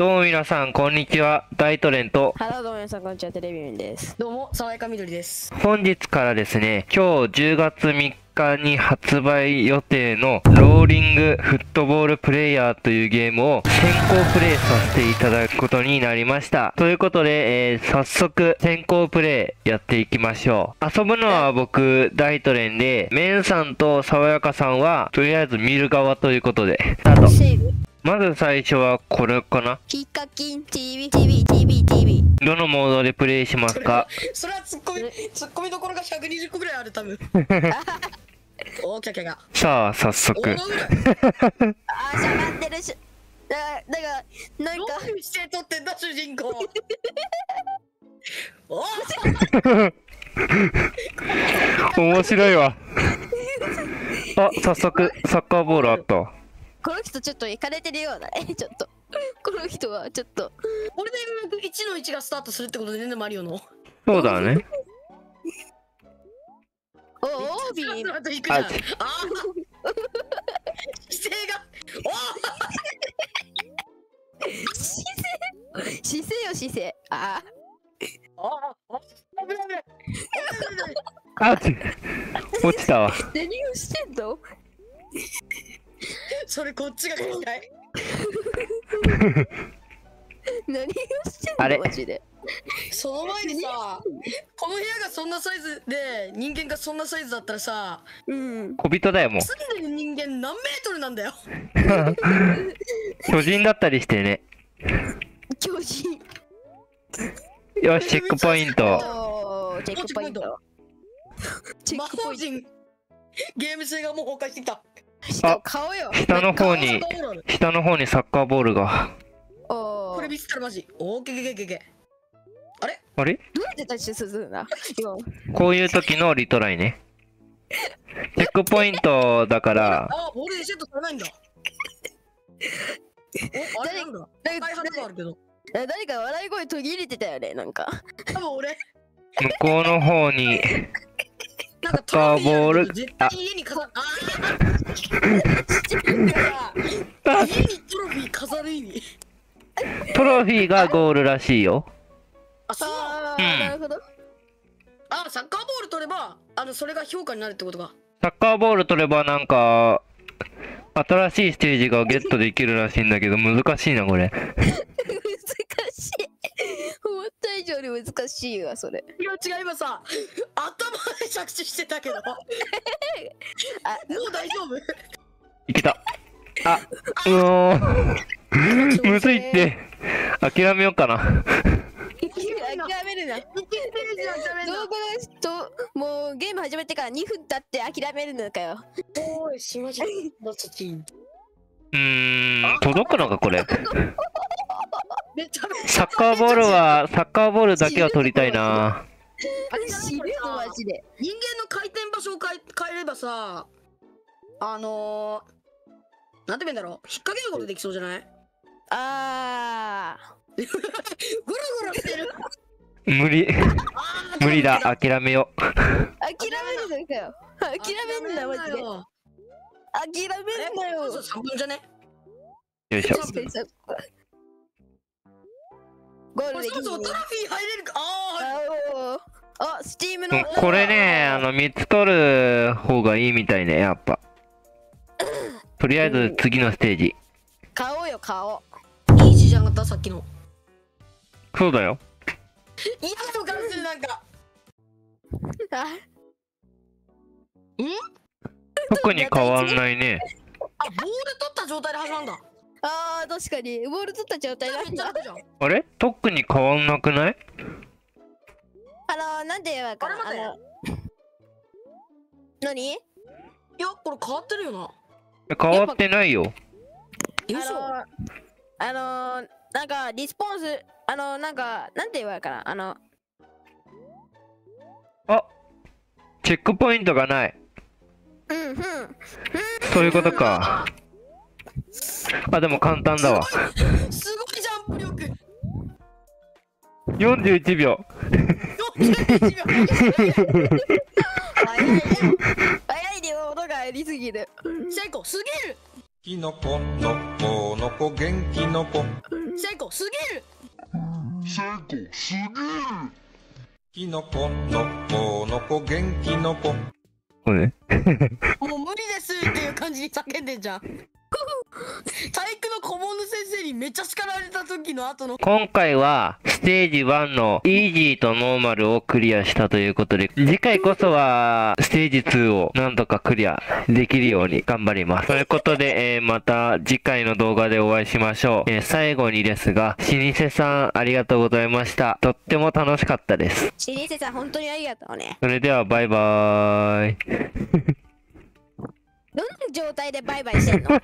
どうも皆さん、こんにちは。大トレンと、ハローどうも皆さんこんにちはテレビミンですどうも、爽やかみどりです。本日からですね、今日10月3日に発売予定のローリングフットボールプレイヤーというゲームを先行プレイさせていただくことになりました。ということで、えー早速先行プレイやっていきましょう。遊ぶのは僕、大トレンで、メンさんと爽やかさんは、とりあえず見る側ということで、スタート。まず最初はこれかな？ヒカキン TV TV TV TV どのモードでプレイしますか？それはツッコミ、ツッコミどころが120個ぐらいある、多分。おー、キャキャが。さあ、早お速。あーしゃがってるしだだがなんどかういう姿勢取ってんだ、主人公。お ー面白いわ。あ、早速、サッカーボールあった。この人ちょっといかれてるようだね ちょっとこの人はちょっとこれでようやく1の1がスタートするってことでね、マリオの。そうだね。おオービー あと行くじゃん。あ姿勢が。姿勢姿勢よ姿勢ああーあ危ない危ない危ない危ないあ、ち落ちたわ。ー何？をしてんのそれこっちが聞きたい。何をしてんあれのマジでその前にさ、この部屋がそんなサイズで、人間がそんなサイズだったらさ、うん小人だよ、もう。住んでる人間何メートルなんだよ。巨人だったりしてね。巨人よし、チェックポイント。チェックポイントチェ魔ックポイント法陣、ゲーム性がもう崩壊してきた。しかも顔よ下の方に、下の方にサッカーボールが。おーこれ見せたらマジ。オーケーケーケーケーケあれ？どうやってするんだ？今こういう時のリトライね。チェックポイントだかー。ら、あ、ボールでシュートされないんだ。お、あれなんだ？誰か笑い声途切れてたよねなんか多分俺、向こうの方に、なんかサッカーボールトロフィーあるけど絶対家に飾る。ああ家にトロフィー飾る意味。トロフィーがゴールらしいよ。あ、そう。あうんーなるほどあ、サッカーボール取れば、あの、それが評価になるってことか。サッカーボール取ればなんか、新しいステージがゲットできるらしいんだけど、難しいな、これ。難しい思った以上に難しいわそれ。いや違い今さ 頭で着地してたけど。もあう大丈夫？いけた。あ、うおー。むずいって。諦めようかな。諦めるな。いけてるじゃん喋んな。どこの人もうゲーム始めてから2分経って諦めるのかよ。おいしまじのチキンうーん、届くのか、これ。サッカーボールは、サッカーボールだけは取りたいな。死ぬのマジで。人間の回転場所を変え変えればさあのー、なんて言うんだろう。引っ掛けることできそうじゃない？あぐるぐるしてる無理、無理だ、諦めよ諦めるのかよ。諦めんなマジで。よ。諦めんなよ。3分じゃね？よいしょ。ゴールできる。そもそもトロフィー入れるか。あああスティームの。うんこれね、あの、3つ取る方がいいみたいね、やっぱ。とりあえず次のステージ。顔よ顔あいいじゃんかったさっきの。そうだよ。いいの感じるなんか。あ特に変わんないね。あボール取った状態で始まるんだあー確かに。ボール取った状態だめっちゃ楽じゃん。あれ？特に変わんなくない？あのなんて言えばいいかな。あれあの何？いやこれ変わってるよな。変わってないよ。よいしょあのー、あのー、なんかリスポンスあのー、なんかなんて言えばいいかな。あのあチェックポイントがない。うんうん。そういうことか。あ、でも簡単だわ。すごいジャンプ力。41秒。41秒。早いね。早いね。音がありすぎる成功すぎるきのこのこのこ元気の子成功すぎるきのこのこのこ元気の子これね。もう無理ですっていう感じに叫んでんじゃん 体育の顧問の先生にめっちゃ叱られた時の後の今回は、ステージ1のイージーとノーマルをクリアしたということで、次回こそは、ステージ2をなんとかクリアできるように頑張ります。ということで、えーまた次回の動画でお会いしましょう。えー最後にですが、老舗さんありがとうございました。とっても楽しかったです。老舗さん、本当にありがとうね。それではバイバーイ。どんな状態でバイバイしてんの？